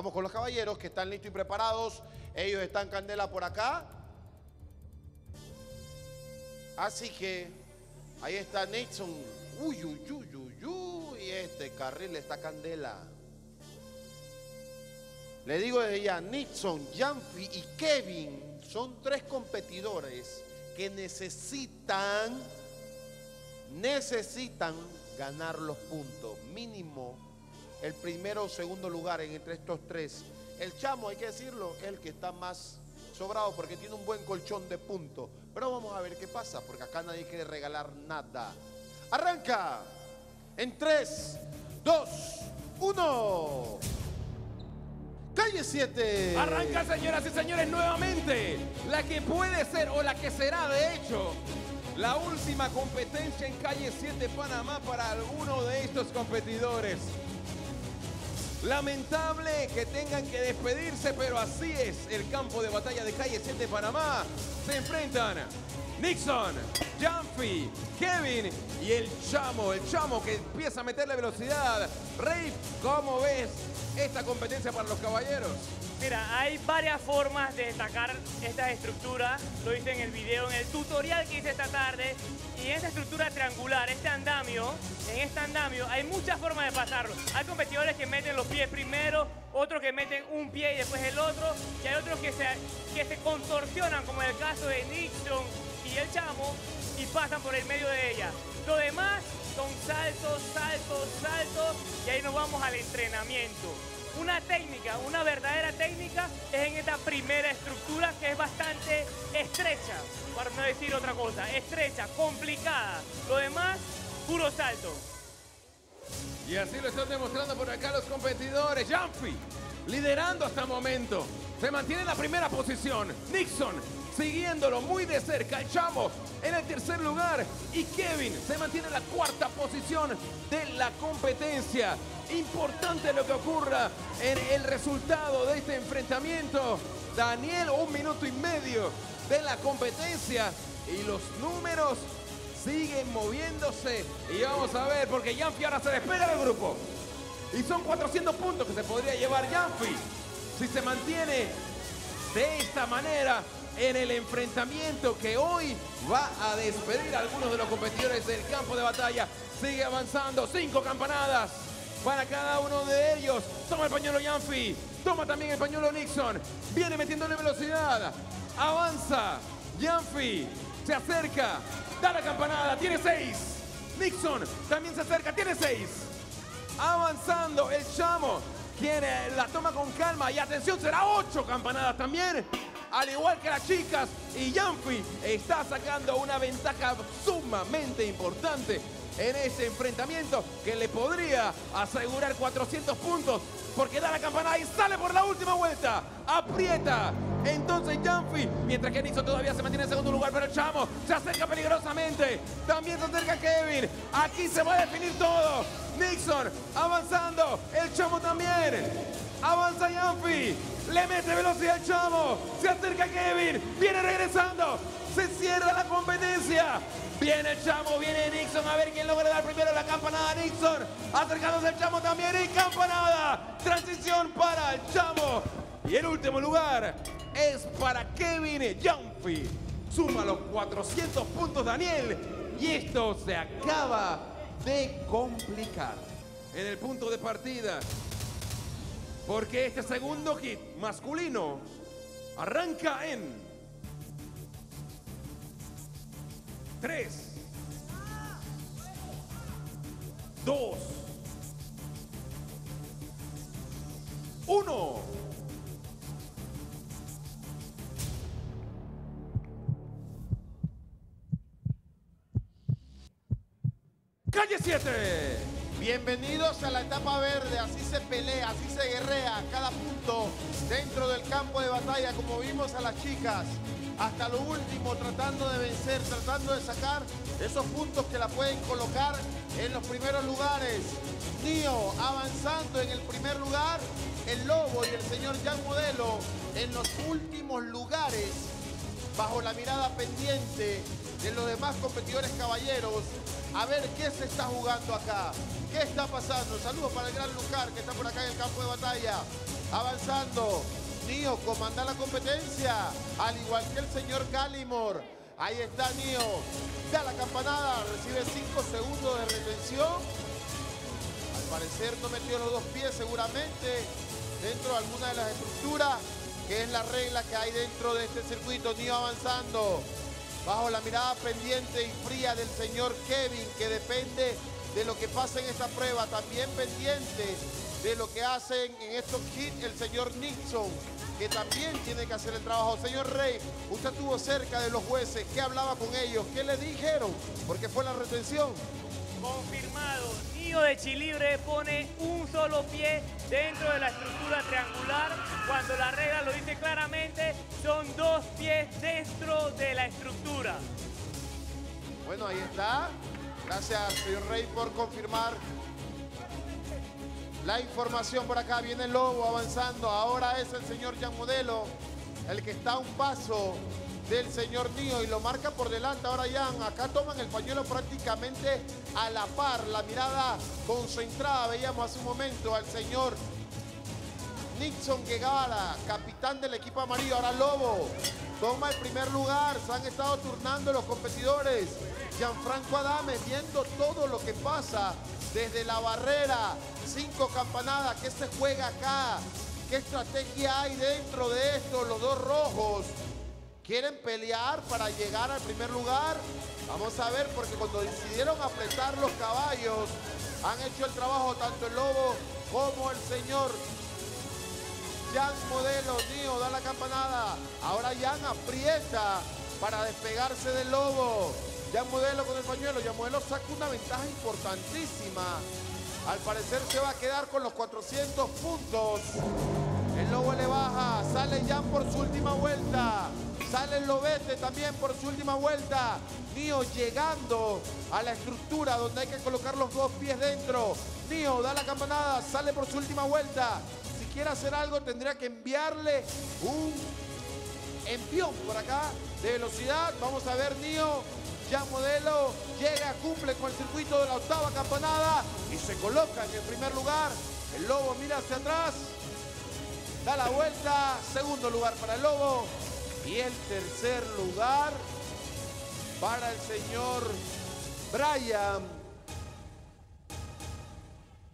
Vamos con los caballeros que están listos y preparados. Ellos están candela por acá. Así que ahí está Nixon. Uy, uy, uy, uy, uy. Y este carril está candela. Le digo desde ya, Nixon, Janfi y Kevin son tres competidores que necesitan, necesitan ganar los puntos. Mínimo el primero o segundo lugar entre estos tres. El chamo, hay que decirlo, es el que está más sobrado porque tiene un buen colchón de puntos. Pero vamos a ver qué pasa, porque acá nadie quiere regalar nada. Arranca en 3, 2, 1. Calle 7. Arranca, señoras y señores, nuevamente. La que puede ser o la que será, de hecho, la última competencia en Calle 7 Panamá para alguno de estos competidores. Lamentable que tengan que despedirse, pero así es el campo de batalla de Calle 7 Panamá. Se enfrentan Nixon, Jumpy, Kevin y el Chamo. El Chamo que empieza a meterle velocidad. Rafe, ¿cómo ves esta competencia para los caballeros? Mira, hay varias formas de destacar estas estructuras. Lo hice en el video, en el tutorial que hice esta tarde. Y en esta estructura triangular, este andamio, en este andamio hay muchas formas de pasarlo. Hay competidores que meten los pies primero, otros que meten un pie y después el otro, y hay otros que se, que se contorsionan, como en el caso de Nixon y el Chamo, y pasan por el medio de ella. Lo demás son saltos, saltos, saltos, y ahí nos vamos al entrenamiento. Una técnica, una verdadera técnica es en esta primera estructura que es bastante estrecha, para no decir otra cosa, estrecha, complicada. Lo demás, puro salto. Y así lo están demostrando por acá los competidores. Jumpy liderando hasta el momento. Se mantiene en la primera posición. Nixon siguiéndolo muy de cerca. El Chamo en el tercer lugar. Y Kevin se mantiene en la cuarta posición de la competencia. Importante lo que ocurra en el resultado de este enfrentamiento. Daniel, un minuto y medio de la competencia. Y los números siguen moviéndose. Y vamos a ver, porque Yanfi ahora se despega del grupo. Y son 400 puntos que se podría llevar Yanfi. Si se mantiene de esta manera en el enfrentamiento que hoy va a despedir a algunos de los competidores del campo de batalla. Sigue avanzando, cinco campanadas para cada uno de ellos. Toma el pañuelo Yanfi, toma también el pañuelo Nixon. Viene metiéndole velocidad. Avanza. Yanfi se acerca. Da la campanada, tiene seis. Nixon también se acerca, tiene seis. Avanzando el chamo. Quien la toma con calma. Y atención, será ocho campanadas también. Al igual que las chicas. Y Yanfi está sacando una ventaja sumamente importante en ese enfrentamiento que le podría asegurar 400 puntos porque da la campanada y sale por la última vuelta. Aprieta. Entonces Janfi, mientras que Nixon todavía se mantiene en segundo lugar, pero Chamo se acerca peligrosamente. También se acerca Kevin. Aquí se va a definir todo. Nixon avanzando. El Chamo también. Avanza Janfi. Le mete velocidad al Chamo. Se acerca Kevin. Viene regresando. Se cierra la competencia. Viene el Chamo, viene Nixon, a ver quién logra dar primero la campanada. Nixon, acercándose el Chamo también y campanada. Transición para el Chamo. Y el último lugar es para Kevin Janfi. Suma los 400 puntos Daniel. Y esto se acaba de complicar. En el punto de partida. Porque este segundo hit masculino arranca en 3, 2, 1. Calle 7. Bienvenidos a la etapa verde, así se pelea, así se guerrea cada punto dentro del campo de batalla, como vimos a las chicas, hasta lo último tratando de vencer, tratando de sacar esos puntos que la pueden colocar en los primeros lugares. Nio avanzando en el primer lugar, el Lobo y el señor Jan Modelo en los últimos lugares, bajo la mirada pendiente de los demás competidores caballeros, a ver qué se está jugando acá, qué está pasando. Saludos para el gran Lucar que está por acá en el campo de batalla. Avanzando. Nio comanda la competencia. Al igual que el señor Gallimore. Ahí está Nio. Da la campanada. Recibe 5 segundos de retención. Al parecer no metió los dos pies seguramente dentro de alguna de las estructuras, que es la regla que hay dentro de este circuito. Nio avanzando bajo la mirada pendiente y fría del señor Kevin, que depende de lo que pasa en esta prueba, también pendiente de lo que hacen en estos kits el señor Nixon, que también tiene que hacer el trabajo. Señor Rey, usted estuvo cerca de los jueces, ¿qué hablaba con ellos? ¿Qué le dijeron? Porque fue la retención. Confirmado, Nio de Chilibre pone un solo pie dentro de la estructura triangular, cuando la regla lo dice claramente, son dos pies dentro de la estructura. Bueno, ahí está. Gracias, señor Rey, por confirmar la información por acá. Viene el Lobo avanzando. Ahora es el señor Jan Modelo el que está a un paso del señor Nio y lo marca por delante. Ahora Jan, acá toman el pañuelo prácticamente a la par. La mirada concentrada. Veíamos hace un momento al señor Nixon Guevara, capitán del equipo amarillo. Ahora Lobo toma el primer lugar. Se han estado turnando los competidores. Gianfranco Adame viendo todo lo que pasa desde la barrera. Cinco campanadas. ¿Qué se juega acá? ¿Qué estrategia hay dentro de esto? Los dos rojos quieren pelear para llegar al primer lugar. Vamos a ver porque cuando decidieron apretar los caballos han hecho el trabajo tanto el lobo como el señor Jan Modelo, Nio, da la campanada. Ahora Jan aprieta para despegarse del lobo. Jan Modelo con el pañuelo. Jan Modelo saca una ventaja importantísima. Al parecer se va a quedar con los 400 puntos. El lobo le baja. Sale Jan por su última vuelta. Sale el lobete también por su última vuelta. Nio llegando a la estructura donde hay que colocar los dos pies dentro. Nio da la campanada. Sale por su última vuelta. Si quiere hacer algo tendría que enviarle un envión por acá de velocidad. Vamos a ver Nio. Ya modelo llega, cumple con el circuito de la octava campanada y se coloca en el primer lugar. El lobo mira hacia atrás, da la vuelta, segundo lugar para el lobo y el tercer lugar para el señor Brian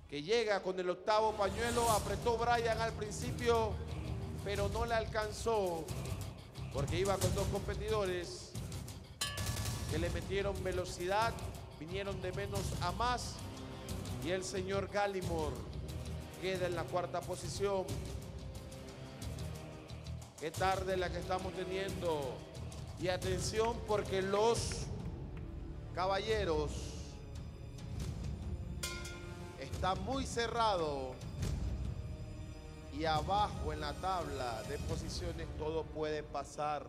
que llega con el octavo pañuelo, apretó Brian al principio, pero no le alcanzó porque iba con dos competidores que le metieron velocidad, vinieron de menos a más y el señor Gallimore queda en la cuarta posición. Qué tarde la que estamos teniendo. Y atención porque los caballeros están muy cerrado y abajo en la tabla de posiciones todo puede pasar.